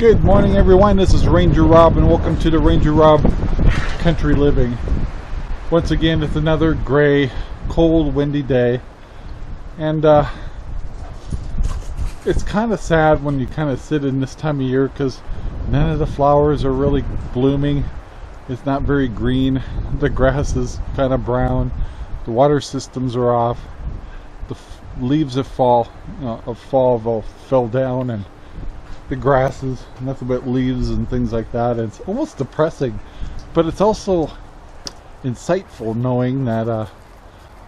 Good morning, everyone. This is Ranger Rob, and welcome to the Ranger Rob Country Living. Once again, it's another gray, cold, windy day, and uh, it's kind of sad when you kind of sit in this time of year because none of the flowers are really blooming. It's not very green. The grass is kind of brown. The water systems are off. The leaves have fall, uh, of fall have all fell down, and the grasses, nothing but leaves and things like that. It's almost depressing, but it's also insightful knowing that uh,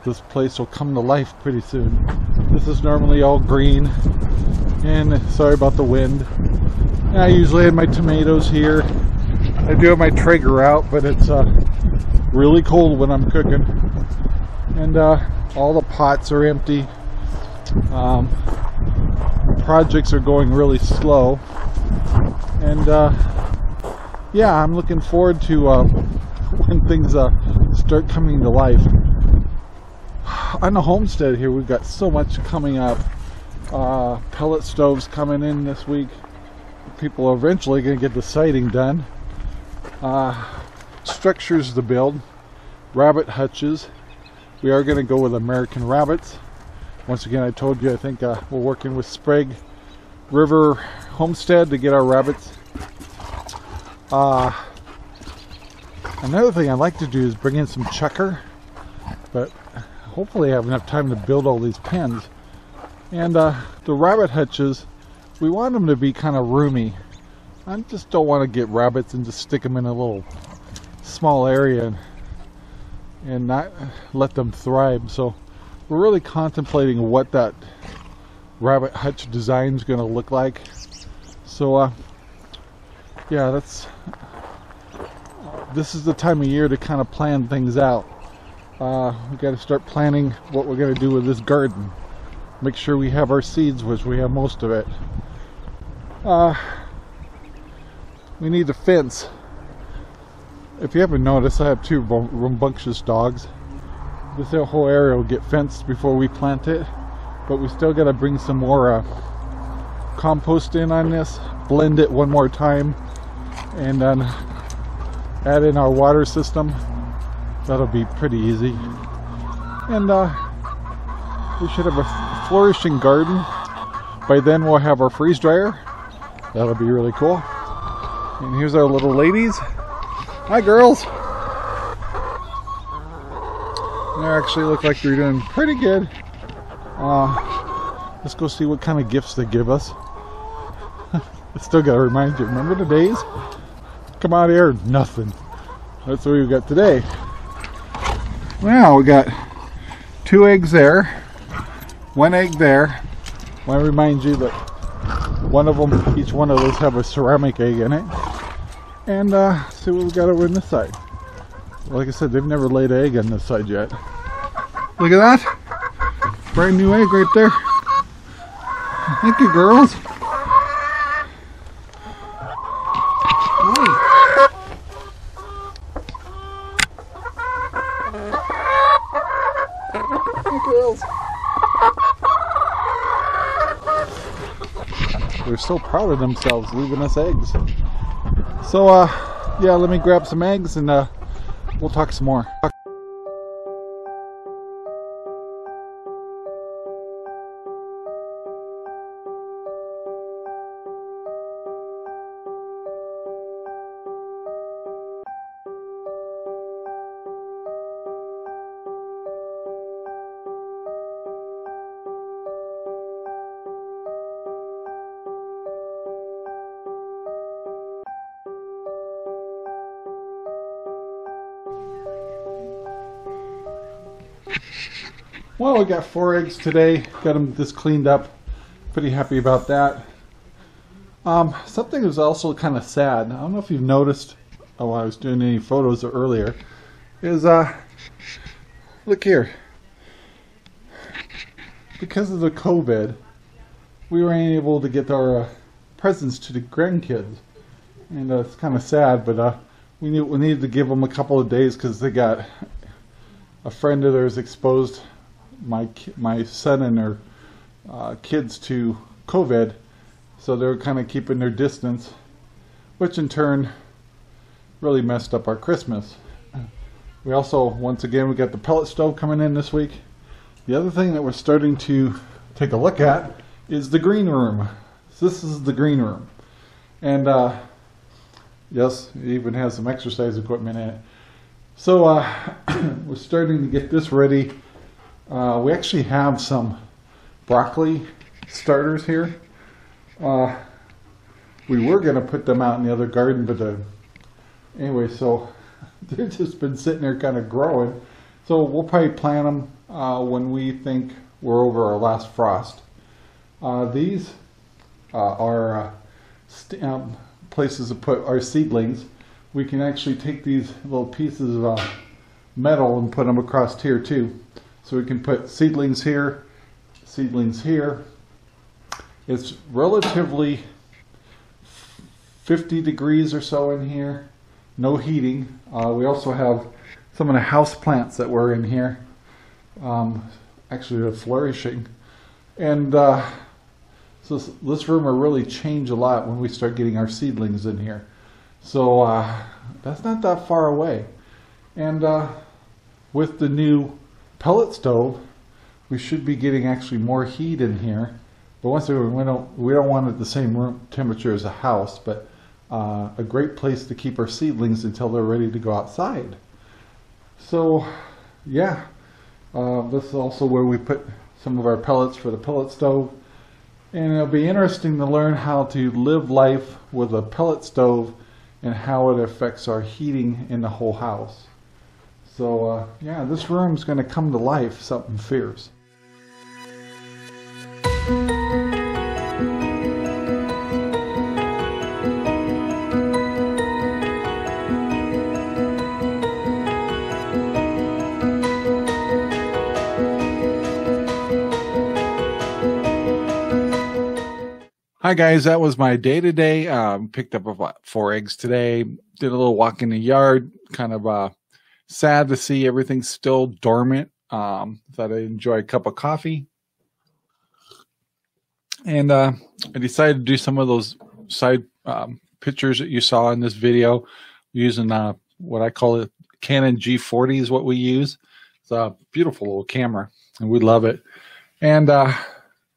this place will come to life pretty soon. This is normally all green, and sorry about the wind. I usually have my tomatoes here. I do have my Traeger out, but it's uh, really cold when I'm cooking, and uh, all the pots are empty. Um, projects are going really slow. And uh, yeah, I'm looking forward to uh, when things uh, start coming to life. On the homestead here, we've got so much coming up. Uh, pellet stoves coming in this week. People are eventually going to get the siding done. Uh, structures to build. Rabbit hutches. We are going to go with American rabbits. Once again, I told you I think uh, we're working with Sprague River Homestead to get our rabbits. Uh, another thing I'd like to do is bring in some chukar, but hopefully I have enough time to build all these pens. And uh, the rabbit hutches, we want them to be kind of roomy. I just don't want to get rabbits and just stick them in a little small area and, and not let them thrive. So we're really contemplating what that rabbit hutch design is going to look like. So, uh, yeah, that's this is the time of year to kind of plan things out. Uh, we got to start planning what we're going to do with this garden. Make sure we have our seeds, which we have most of it. Uh, we need a fence. If you haven't noticed, I have two rambunctious dogs. This whole area will get fenced before we plant it, but we still got to bring some more uh, compost in on this, blend it one more time, and then add in our water system. That'll be pretty easy. And uh, we should have a flourishing garden. By then we'll have our freeze dryer. That'll be really cool. And here's our little ladies. Hi girls. They actually look like they're doing pretty good. Uh, let's go see what kind of gifts they give us. I still gotta remind you, remember the days? Come out here, nothing. That's what we got today. Well, we got two eggs there, one egg there. I want to remind you that one of them, each one of those have a ceramic egg in it. And uh, see what we got over on this side. Like I said, they've never laid an egg on this side yet. Look at that. Brand new egg right there. Thank you, girls. They're so proud of themselves leaving us eggs. So, uh, yeah, let me grab some eggs and uh, we'll talk some more. Well, we got four eggs today. Got them this cleaned up. Pretty happy about that. Um, something was also kind of sad. I don't know if you've noticed oh, while I was doing any photos earlier. Is uh, look here. Because of the COVID, we were not able to get our uh, presents to the grandkids, and uh, it's kind of sad. But uh, we knew we needed to give them a couple of days because they got a friend of theirs exposed my my son and her uh, kids to COVID, so they're kind of keeping their distance. which in turn really messed up our Christmas. We also, once again, we got the pellet stove coming in this week. The other thing that we're starting to take a look at is the green room. So this is the green room. And uh, yes, it even has some exercise equipment in it. So uh, we're starting to get this ready. Uh, we actually have some broccoli starters here. Uh, we were going to put them out in the other garden, but anyway, so they've just been sitting there kind of growing. So we'll probably plant them uh, when we think we're over our last frost. Uh, these uh, are uh, um, places to put our seedlings. We can actually take these little pieces of metal and put them across here too. So we can put seedlings here, seedlings here. It's relatively 50 degrees or so in here no heating. Uh, we also have some of the house plants that were in here. Um, actually, they're flourishing. And uh, so this room will really change a lot when we start getting our seedlings in here. So uh, that's not that far away. And uh, with the new pellet stove, we should be getting actually more heat in here. But once we don't, we don't want it the same room temperature as a house, but uh, a great place to keep our seedlings until they're ready to go outside. So, yeah, uh, this is also where we put some of our pellets for the pellet stove. And it'll be interesting to learn how to live life with a pellet stove and how it affects our heating in the whole house. So, uh, yeah, this room's going to come to life, something fierce. Hi guys, that was my day today. Um, picked up about four eggs today. Did a little walk in the yard. Kind of uh, sad to see everything still dormant. Um, thought I'd enjoy a cup of coffee, and uh, I decided to do some of those side um, pictures that you saw in this video using uh, what I call it Canon G40 is what we use. It's a beautiful little camera, and we love it. And uh,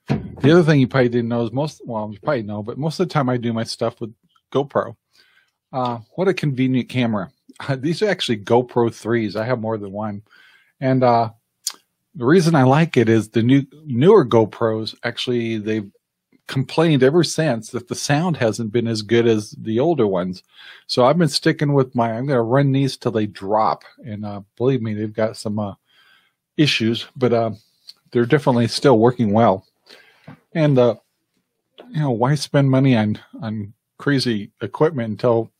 the other thing you probably didn't know is most, well, you probably know, but most of the time I do my stuff with GoPro. Uh, what a convenient camera. These are actually GoPro 3s. I have more than one. And uh, the reason I like it is the new newer GoPros actually they've complained ever since that the sound hasn't been as good as the older ones. So I've been sticking with my I'm going to run these till they drop and uh, believe me they've got some uh, issues, but uh, they're definitely still working well. And uh, you know, why spend money on on crazy equipment until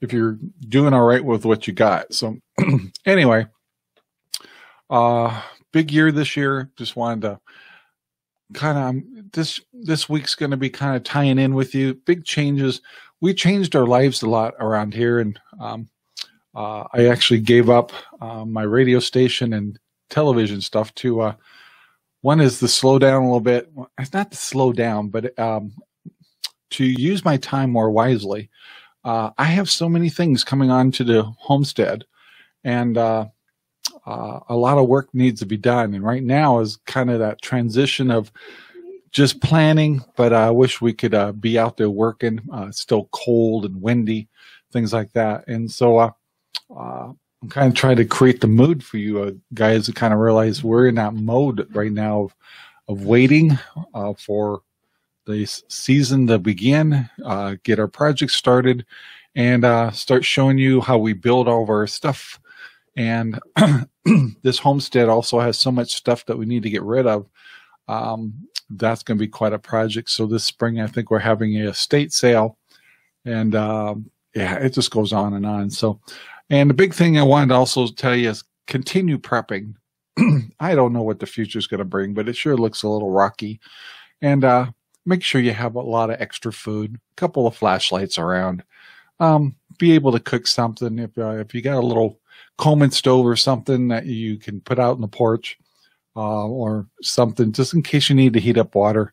if you're doing all right with what you got? So anyway, uh, big year this year. Just wanted to kind of um, this this week's going to be kind of tying in with you. Big changes. We changed our lives a lot around here, and um, uh, I actually gave up uh, my radio station and television stuff to uh, one is to slow down a little bit. It's not to slow down, but um, to use my time more wisely. Uh, I have so many things coming on to the homestead, and uh, uh, a lot of work needs to be done. And right now is kind of that transition of just planning, but I wish we could uh, be out there working. Uh, it's still cold and windy, things like that. And so uh, I'm kind of trying to create the mood for you guys to kind of realize we're in that mode right now of, of waiting for the season to begin, uh, get our project started, and uh, start showing you how we build all of our stuff. And this homestead also has so much stuff that we need to get rid of. Um, that's going to be quite a project. So this spring, I think we're having a estate sale, and um, yeah, it just goes on and on. So and the big thing I wanted to also tell you is continue prepping. I don't know what the future is going to bring, but it sure looks a little rocky. And uh, make sure you have a lot of extra food, a couple of flashlights around. Um, be able to cook something if uh, if you got a little Coleman stove or something that you can put out in the porch, uh, or something just in case you need to heat up water.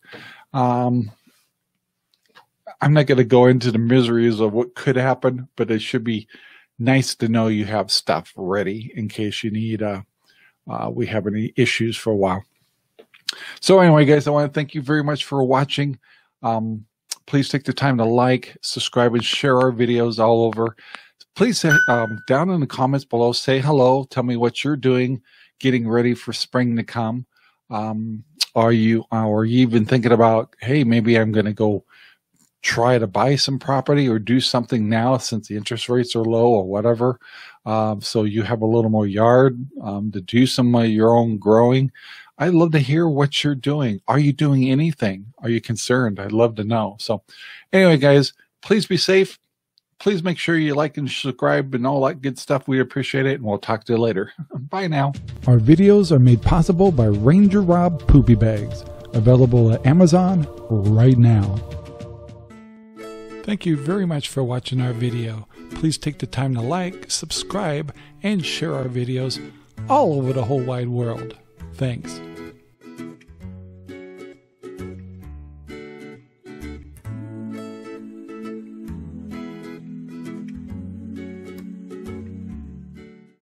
Um, I'm not going to go into the miseries of what could happen, but it should be nice to know you have stuff ready in case you need, uh, uh, we have any issues for a while. So anyway, guys, I want to thank you very much for watching. Um, please take the time to like, subscribe, and share our videos all over. Please um, down in the comments below, say hello. Tell me what you're doing, getting ready for spring to come. Um, are you, are you even thinking about, hey, maybe I'm going to go try to buy some property or do something now since the interest rates are low or whatever. Um, so you have a little more yard um, to do some of your own growing. I'd love to hear what you're doing. Are you doing anything? Are you concerned? I'd love to know. So anyway, guys, please be safe. Please make sure you like and subscribe and all that good stuff. We appreciate it, and we'll talk to you later. Bye now. Our videos are made possible by Ranger Rob Poopy Bags, available at Amazon right now. Thank you very much for watching our video. Please take the time to like, subscribe, and share our videos all over the whole wide world. Thanks.